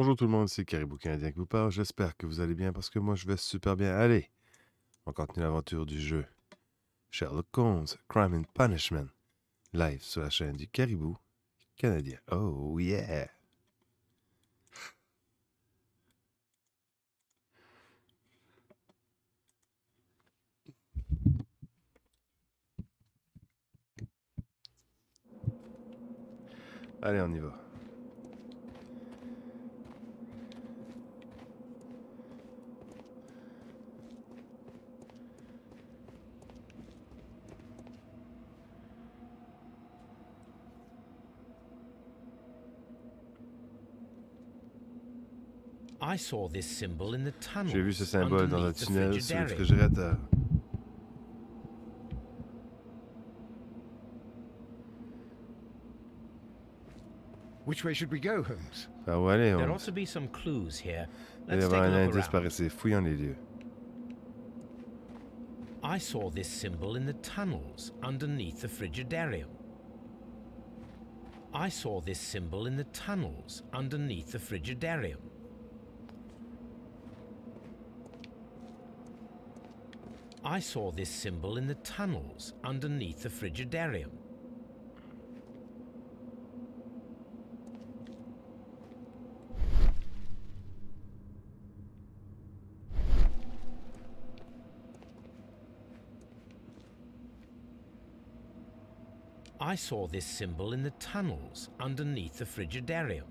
Bonjour tout le monde, c'est Caribou Canadien qui vous parle. J'espère que vous allez bien parce que moi je vais super bien. Allez, on continue l'aventure du jeu. Sherlock Holmes, Crime and Punishment, live sur la chaîne du Caribou Canadien. Oh yeah! Allez, on y va. J'ai vu ce symbole dans le underneath the tunnel sous le réfrigérateur. Which way should we go, Holmes? Ah ouais, allez, There on ought be some clues here. il va y Let's avoir take un a look indice par around. ici. Fouillons les lieux. I saw this symbol in the tunnels underneath the Frigidarium. I saw this symbol in the tunnels underneath the Frigidarium. I saw this symbol in the tunnels underneath the Frigidarium. I saw this symbol in the tunnels underneath the Frigidarium.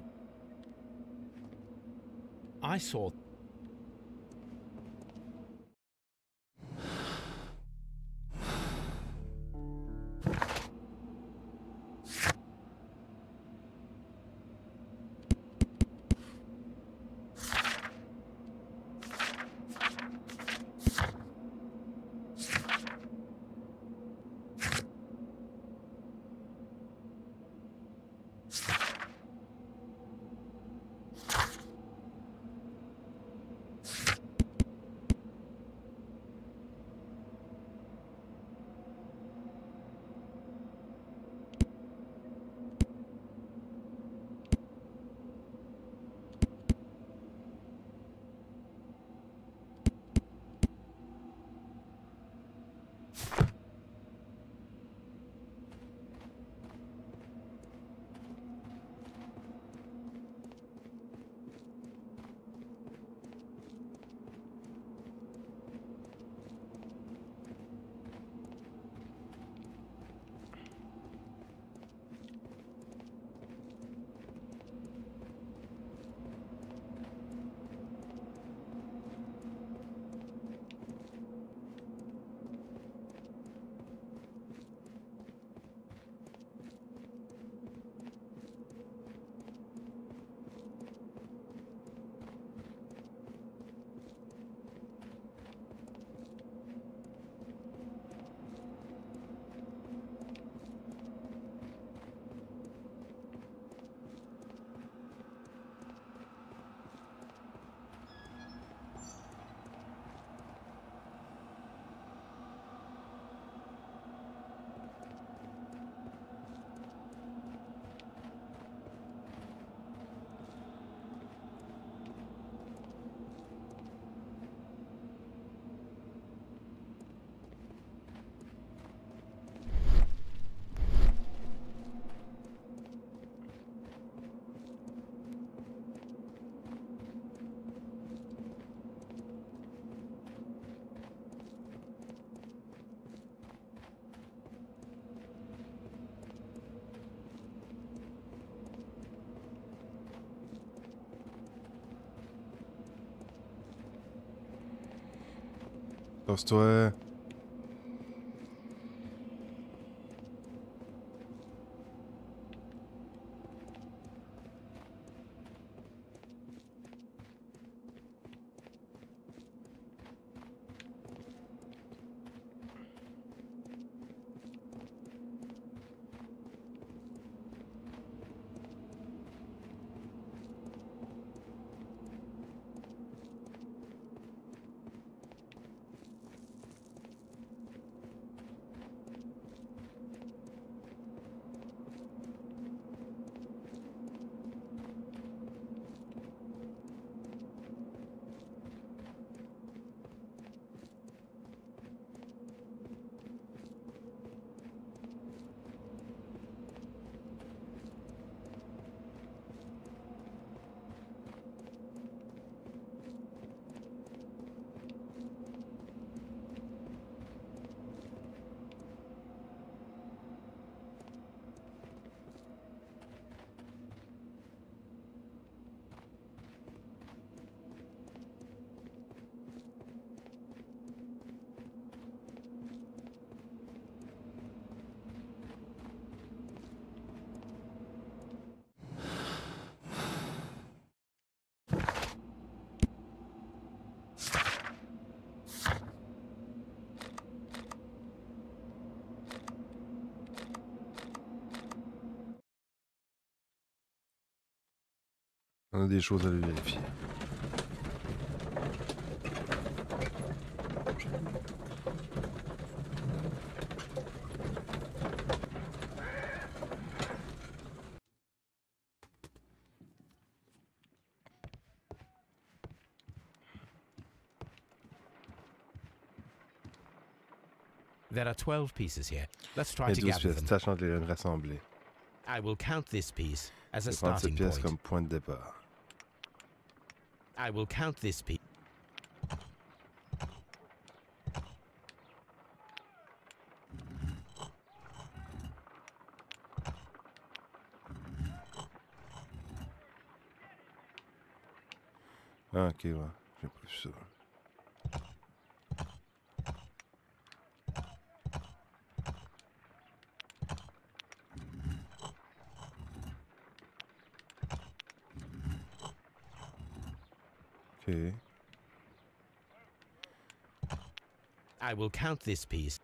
I saw Tohle On a des choses à vérifier. There are 12 pieces here. Let's try Il y to a 12 gather pièces. them. Tâchons de les rassembler. I will count this piece as Je a vais prendre cette starting pièce point. comme point de départ. I will count this piece. Ah, ok, ouais. J'ai vu ça. Ok. I will count this piece.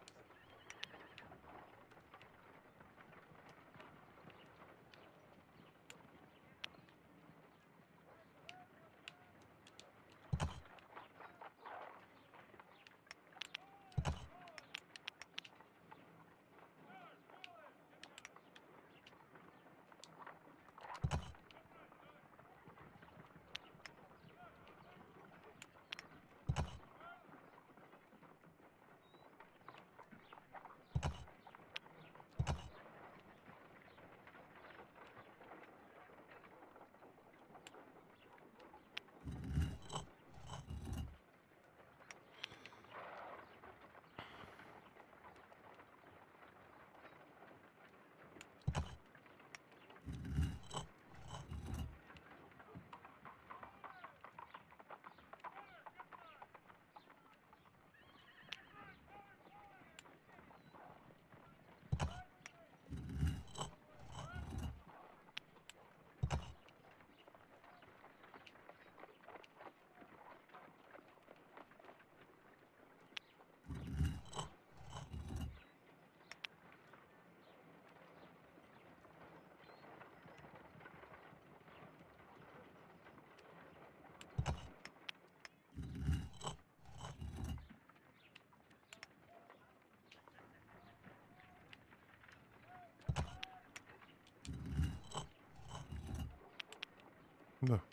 Bon.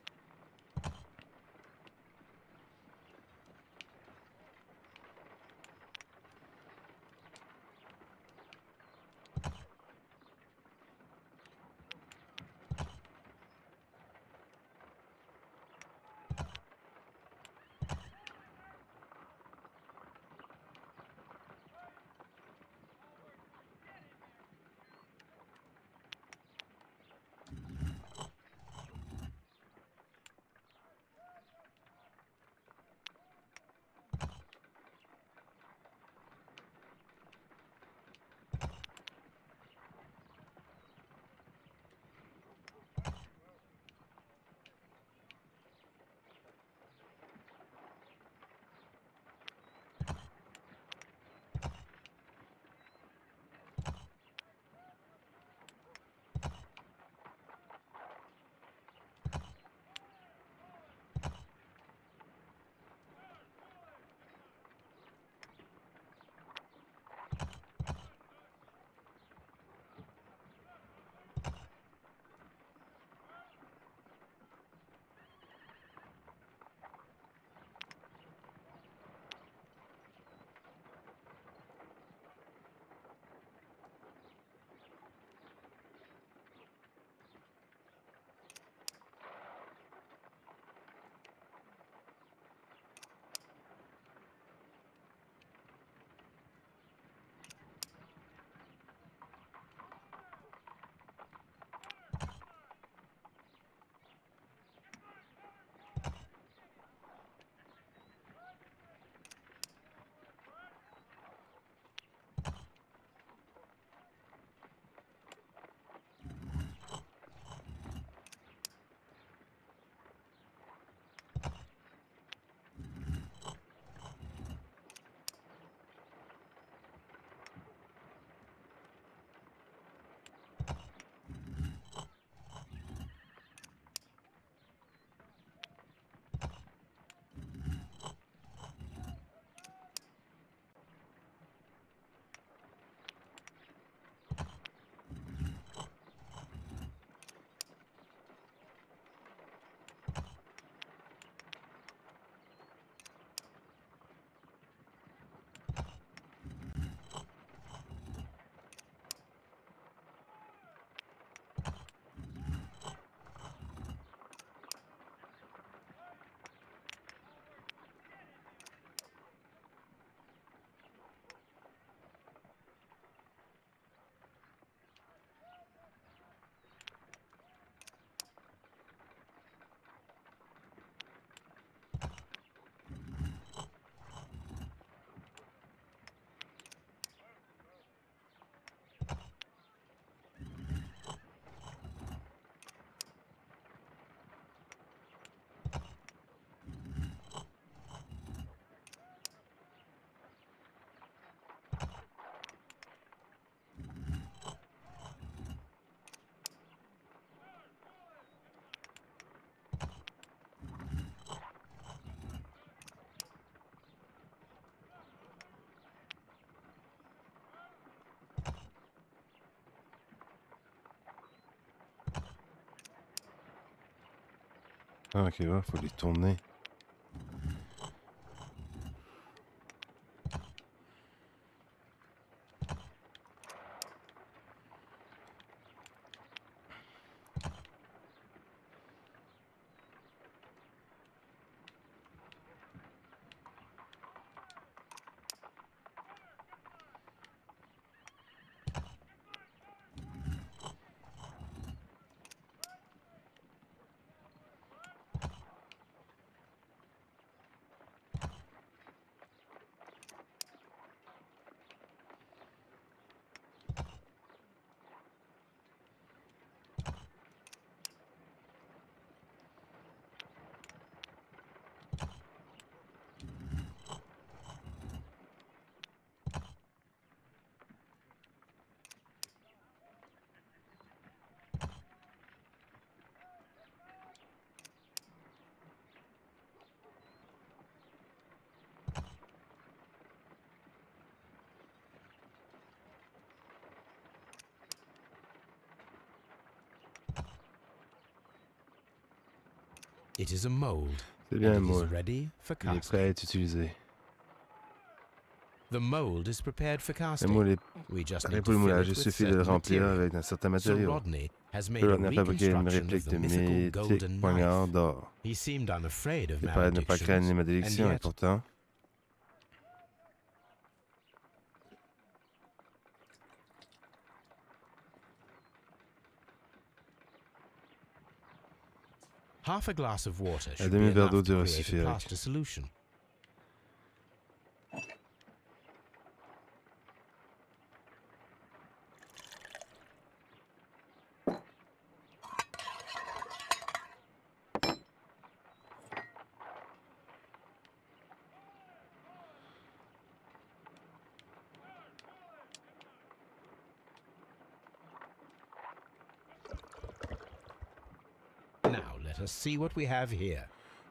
Ah, ok, ouais, faut les tourner. C'est bien, ready for Il est prêt à être utilisé. The mold is prepared for Et casting. moi, les We just pareils need pour to le fill moulage, it il with suffit de le certain remplir avec un certain matériau. Rodney has made Puis a fabriqué une réplique the de mythical mythique golden poignard d'or. He seemed unafraid of Il paraît ne pas craindre les malédictions, and et pourtant, half a glass of water should be enough to create a plaster solution. See what we have here.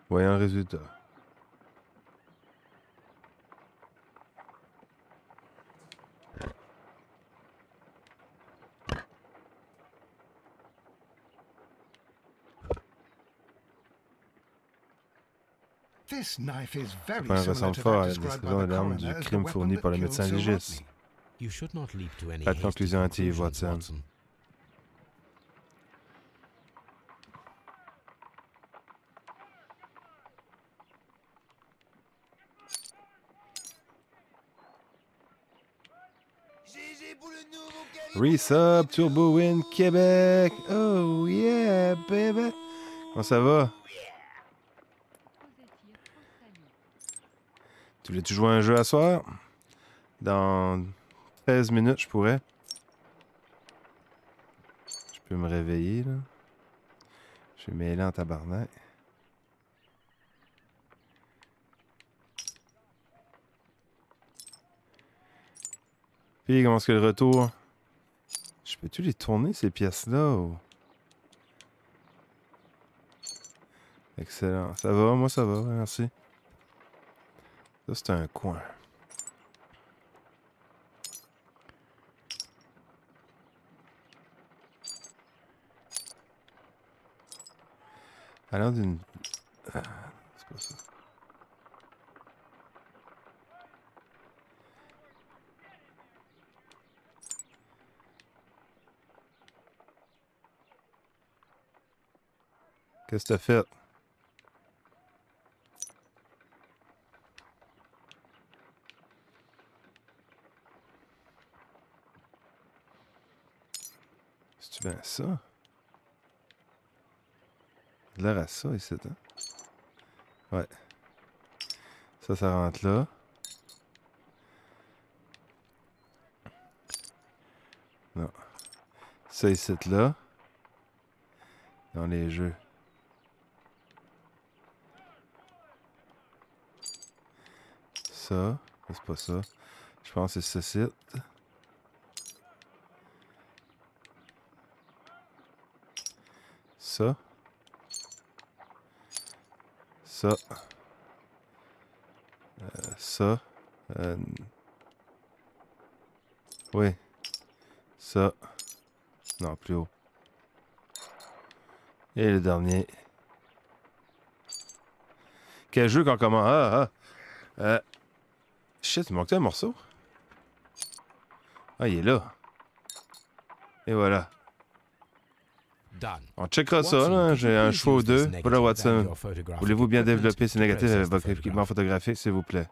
voyons le résultat. This knife is very ressemble to fort that à la described by description de l'arme du as the crime weapon fournie that par le killed médecin Sir légiste. Rodney. You should not leap to any Pas de hasty conclusion hâtive, Watson. Watson. Resub Turbo Win Québec. Oh yeah, baby. Comment ça va? Tu voulais-tu jouer un jeu à soir? Dans 13 minutes, je pourrais. Je peux me réveiller, là. Je vais mêler en tabarnak. Puis, comment est-ce que le retour? Peux-tu les tourner, ces pièces-là? Excellent. Ça va? Moi, ça va. Merci. Ça, c'est un coin. Alors d'une... Ah, c'est pas ça. Qu'est-ce que t'as fait? C'est-tu bien ça? Il l'air à ça ici, hein? Ouais. Ça, ça rentre là. Non. Ça ici, là. Dans les jeux. C'est pas ça. Je pense que c'est ce site. Ça. Ça. Euh, ça. Euh, Oui. Ça. Non, plus haut. Et le dernier. Quel jeu qu'on commence? Ah, ah. Euh... Shit, il manque un morceau? Ah, il est là. Et voilà. On checkera ça, là. J'ai un choix ou deux. Voilà, Watson. Voulez-vous bien développer ces négatifs avec votre équipement photographique, s'il vous plaît?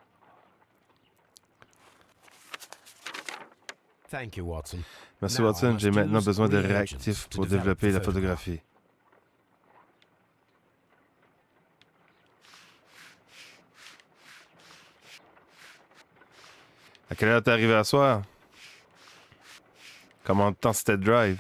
Thank you, Watson. Merci, Watson. J'ai maintenant besoin de réactifs pour développer la photograph. photographie. À quelle heure t'es arrivé à soir? Comment de temps c'était drive?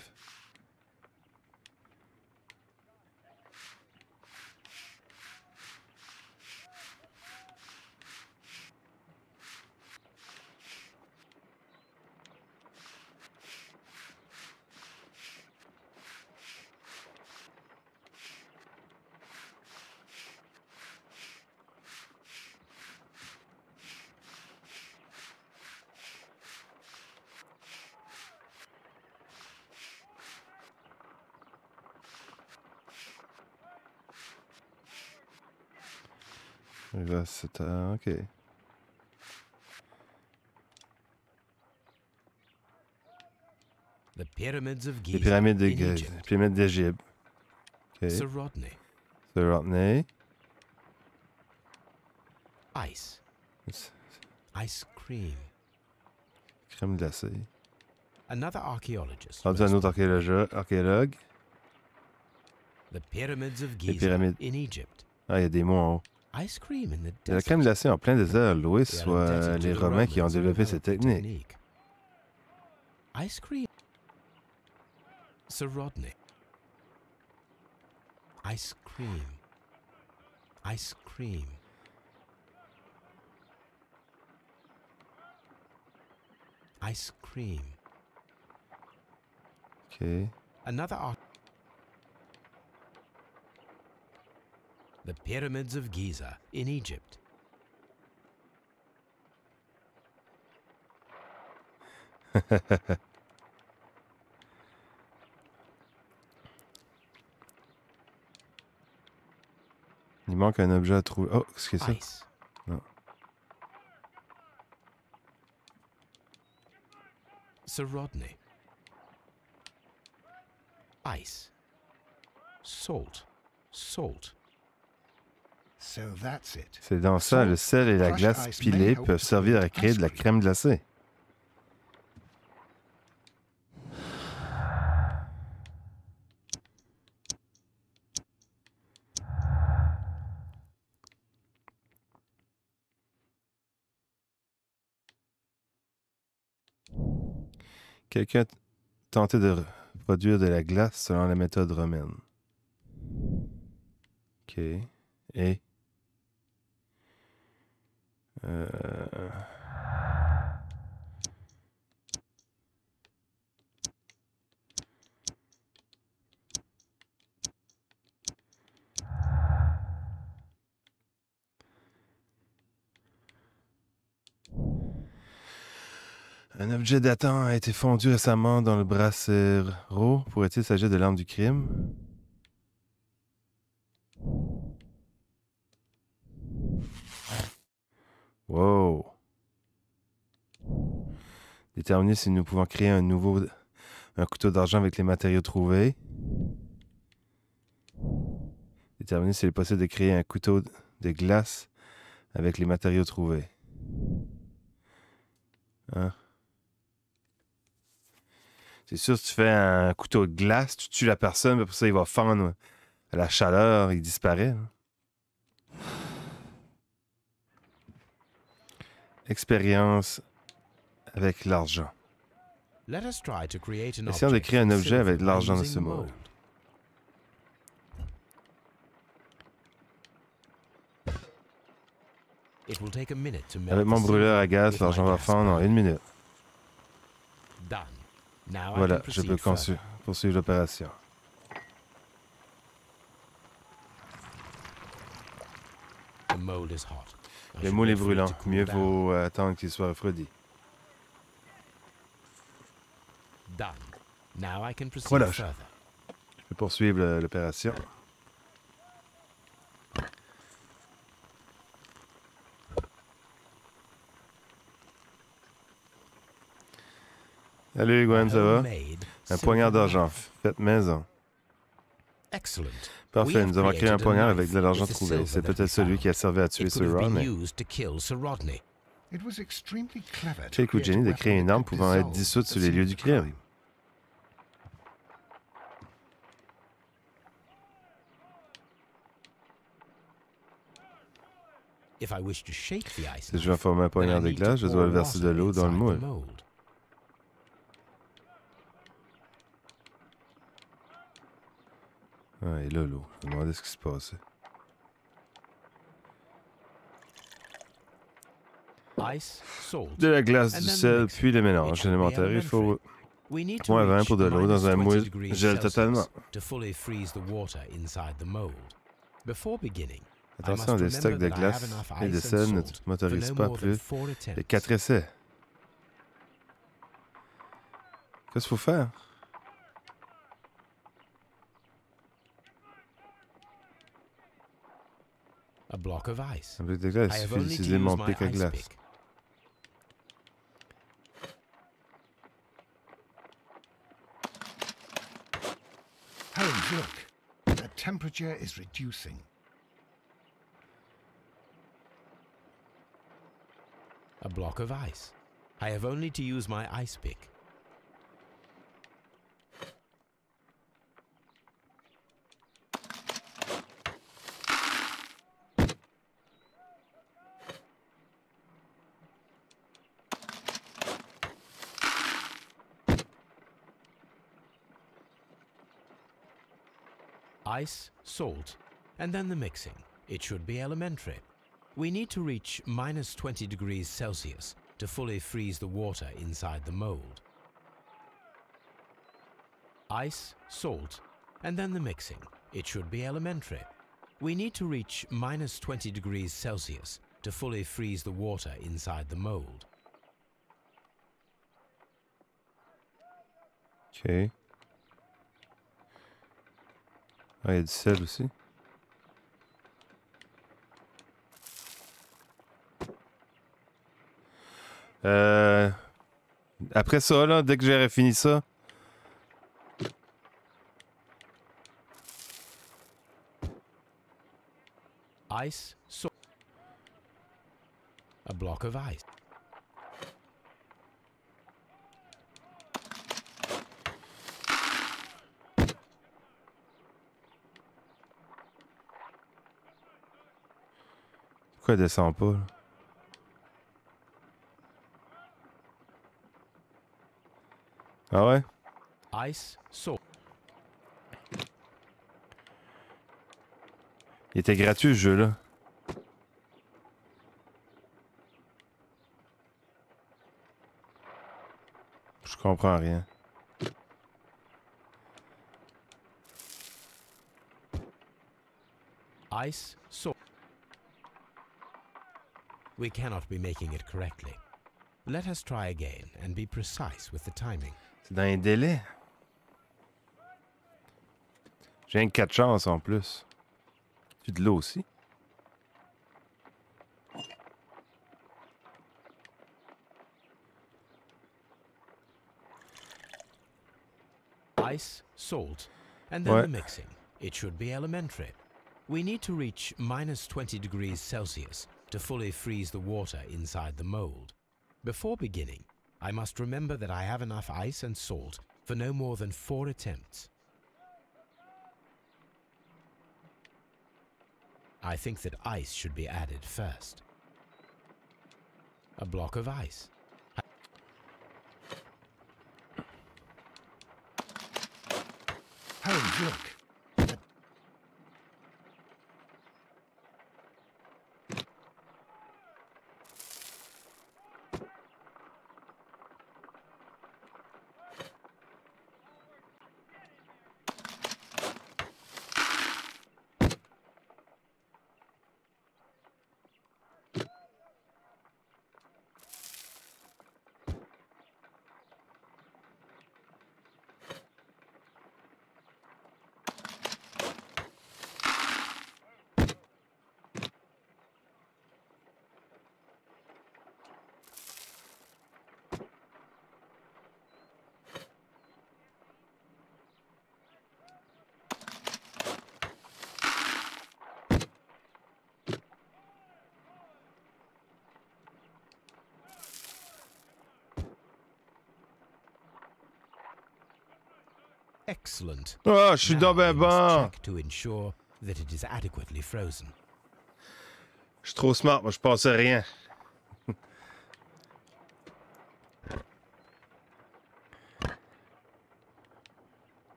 Il va à 7 heures, ok. The pyramids of Les pyramides de Gizeh, les pyramides d'Égypte. Sir Rodney. Sir Rodney. Ice. Ice cream. Crème glacée. Another archaeologist. Rendu un autre archéologue. archéologue. The pyramids of Les pyramides. in Egypt. Ah, il y a des mots en haut. Ice cream in the Il y a la crème glacée en plein désert, Louis, soit les Romains qui ont développé cette technique. Ice cream. Sir Rodney. Ice cream. Ice cream. Ice cream. Ok. Another art. The pyramids of Giza in Egypt. Il manque un objet à trouver. Oh, qu'est-ce que c'est ça? Ice. Sir Rodney. Ice. Salt. Salt. C'est dans ça, le sel et la glace pilée peuvent servir à créer de la crème glacée. Quelqu'un tenté de produire de la glace selon la méthode romaine. Ok. Et. Euh, Un objet datant a été fondu récemment dans le brasero. Pourrait-il s'agir de l'arme du crime? Wow. Déterminer si nous pouvons créer un nouveau un couteau d'argent avec les matériaux trouvés. Déterminer s'il est possible de créer un couteau de glace avec les matériaux trouvés. Hein? C'est sûr, si tu fais un couteau de glace, tu tues la personne, mais pour ça, il va fendre la chaleur, il disparaît. hein. Expérience avec l'argent. Essayons de créer un objet avec de l'argent de ce melt Avec mon brûleur à gaz, l'argent va fondre en une minute. Voilà, je peux poursuivre l'opération. The mold is hot. Le moule est brûlant. Mieux vaut euh, attendre qu'il soit refroidi. Voilà. Je peux poursuivre l'opération. Salut Gwen, ça va? Un poignard d'argent. Faites maison. Excellent. Parfait, nous avons créé un poignard avec de l'argent trouvé. C'est peut-être celui qui a servi à tuer Sir Rodney. to Quel coup de créer une arme pouvant être dissoute sur les lieux du crime. crime. If I wish to shape the ice Si je veux former un poignard de glace, je dois le verser de l'eau dans le moule. Ah, et là, l'eau. Je me demandais ce qui se passait. De la glace, du sel, puis le It mélange. should be L'élémentaire, il faut moins 20 reach pour de l'eau dans un moule 20 degrees gèle Celsius totalement. to fully freeze the water inside the mold. Before beginning, I Attention, des stocks de glace et de sel ne m'autorisent pas plus de attempts. 4 essais. Qu'est-ce qu'il faut faire? Block of ice. Un bloc de glace, I il have suffit only to d'utiliser mon use my pic à ice glace. pick. Holmes, look. The temperature is reducing. A block of ice. I have only to use my ice pick. Ice, salt, and then the mixing. It should be elementary. We need to reach minus 20 degrees Celsius to fully freeze the water inside the mold. Ice, salt, and then the mixing. It should be elementary. We need to reach minus 20 degrees Celsius to fully freeze the water inside the mold. OK. Ah, il y a du sel aussi. Euh, après ça, là, dès que j'aurai fini ça, Ice, salt. A block of ice. Pourquoi elle descend pas? là? Ah ouais? Ice, salt. Il était gratuit, ce jeu-là. Je comprends rien. Ice, salt. We cannot be making it correctly. Let us try again and be precise with the timing. C'est dans les délais. J'ai un 4 chances en plus. Tu de l'eau aussi? Ice, salt, and then Ouais. the mixing. It should be elementary. We need to reach minus 20 degrees Celsius to fully freeze the water inside the mold. Before beginning, I must remember that I have enough ice and salt for no more than four attempts. I think that ice should be added first. A block of ice. Holmes, look. Excellent. Ah, je suis donc ben bon. check to ensure that it is adequately frozen. Je suis trop smart, moi je pense à rien.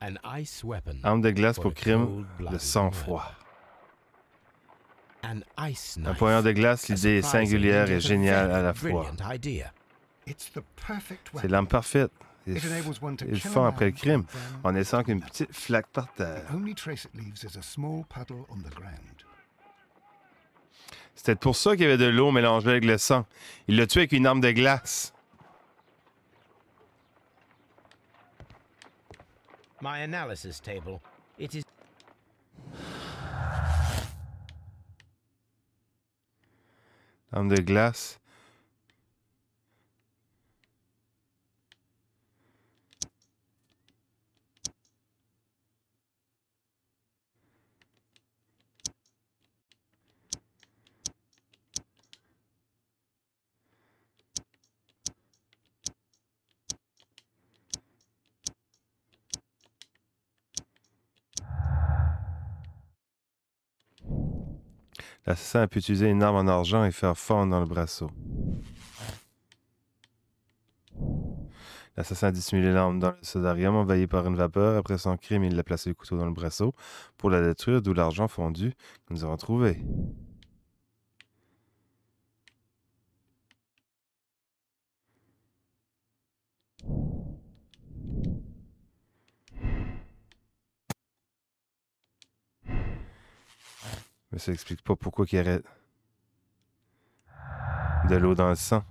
An ice weapon. Arme de glace pour crime, le sang-froid. An ice Un poignard de glace, A l'idée est singulière and et géniale à la fois. Brilliant idea. It's the perfect C'est l'arme parfaite. Ils font après le crime, en laissant qu'une petite flaque par terre. The only trace it leaves is a small puddle on the ground. C'était pour ça qu'il y avait de l'eau mélangée avec le sang. Il l'a tué avec une arme de glace. My analysis table. It is Arme de glace. L'assassin a pu utiliser une arme en argent et faire fondre dans le brasseau. L'assassin a dissimulé l'arme dans le sodarium envahi par une vapeur. Après son crime, il a placé le couteau dans le brasseau pour la détruire, d'où l'argent fondu que nous avons trouvé. Mais ça explique pas pourquoi il y de l'eau dans le sang.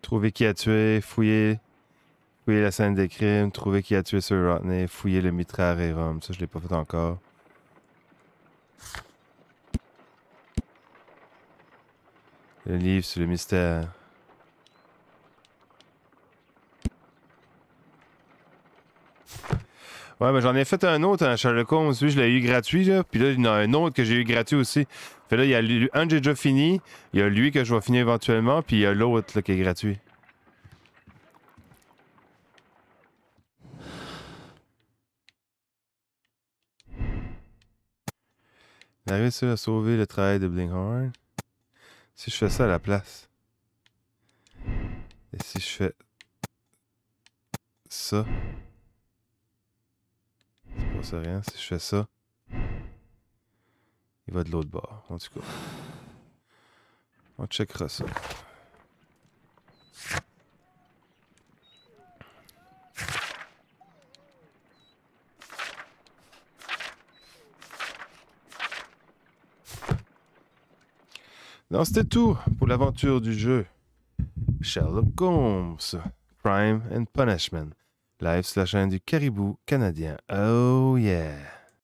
Trouver qui a tué, fouiller, fouiller la scène des crimes, trouver qui a tué Sir Rodney, fouiller le mitrailleur et Rome. Ça, je l'ai pas fait encore. Le livre sur le mystère. Ouais, mais j'en ai fait un autre, un Sherlock Holmes. Lui, je l'ai eu gratuit, là. Puis là, il y en a un autre que j'ai eu gratuit aussi. Fait là, il y a un que j'ai déjà fini. Il y a lui que je vais finir éventuellement. Puis il y a l'autre, qui est gratuit. Il a réussi à sauver le travail de Blinghorn. Si je fais ça à la place. Et si je fais ça. C'est pas ça rien. Si je fais ça. Il va de l'autre bord. En tout cas. On checkera ça. Non, c'était tout pour l'aventure du jeu. Sherlock Holmes, Crime and Punishment, live sur la chaîne du Caribou canadien. Oh yeah!